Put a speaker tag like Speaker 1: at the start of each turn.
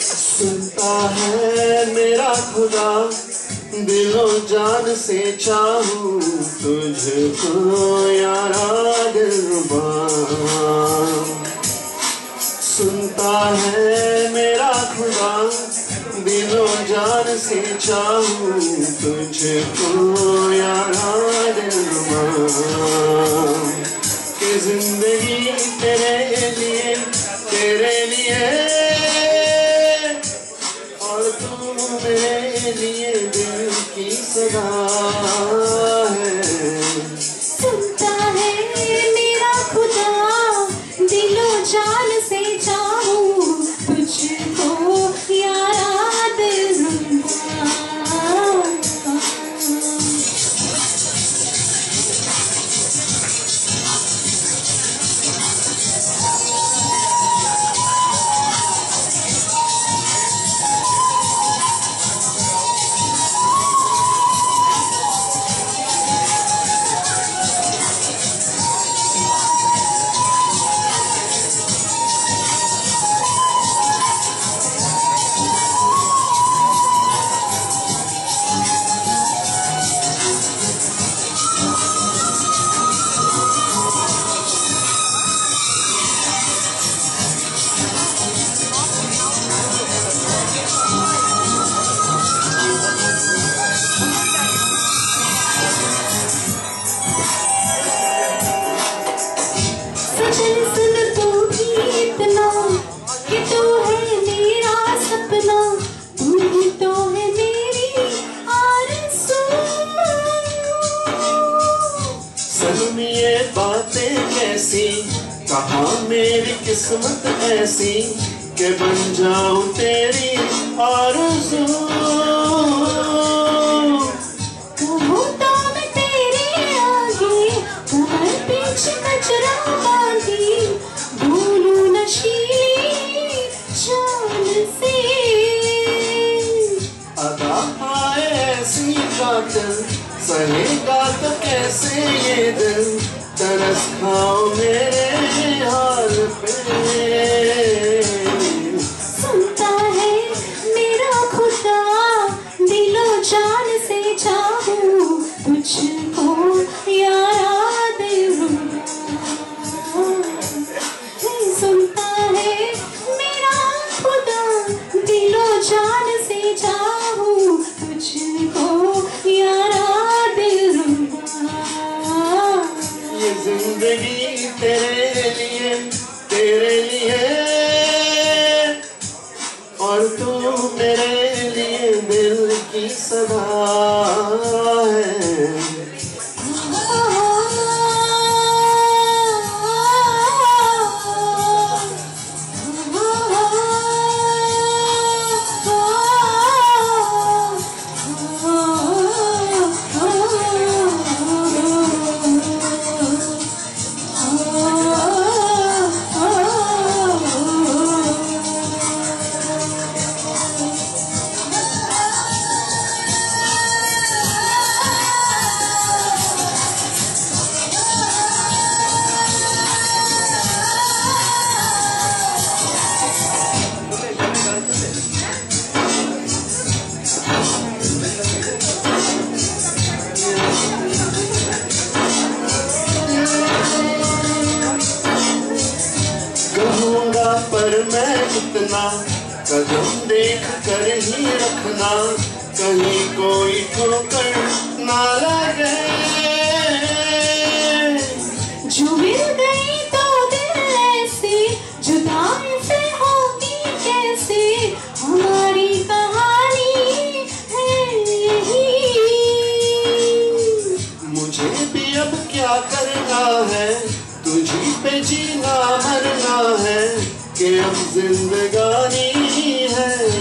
Speaker 1: सुनता है मेरा खुदा, दिलो जान से चाहूँ तुझको यारा सुनता है मेरा खुदा, दिलो जान से चाहूँ तुझको यारा दिलबा कि ज़िंदगी तेरे लिए तेरे लिए। और तू मेरे लिए दिल की सदा। कैसी कहा मेरी किस्मत ऐसी? कि बन जाऊँ तेरी आरज़ू।
Speaker 2: कहूँ तो मैं तेरे आगे कमर पीछे कचरा बांधी। भूलूं नशीली चाल से।
Speaker 1: अदा आए ऐसी कातिल सहेगा तो कैसे ये दिल तरस खाओ मेरे हाल पे
Speaker 2: सुनता है मेरा खुदा, दिलो जान से चाहूँ, तुझको यारा दिलरुबा सुनता है मेरा खुदा, दिलो जान से चाहूँ।
Speaker 1: ज़िंदगी तेरे लिए तेरे लिए। और तू मेरे लिए दिल की सदा है। इतना कदम देख कर ही रखना कहीं कोई ठोकर ना लगे।
Speaker 2: जो गई तो दिल ऐसे जुदाई से होगी कैसे हमारी कहानी है यही।
Speaker 1: मुझे भी अब क्या करना है तुझी पे जीना मरना है के अब जिंदगानी है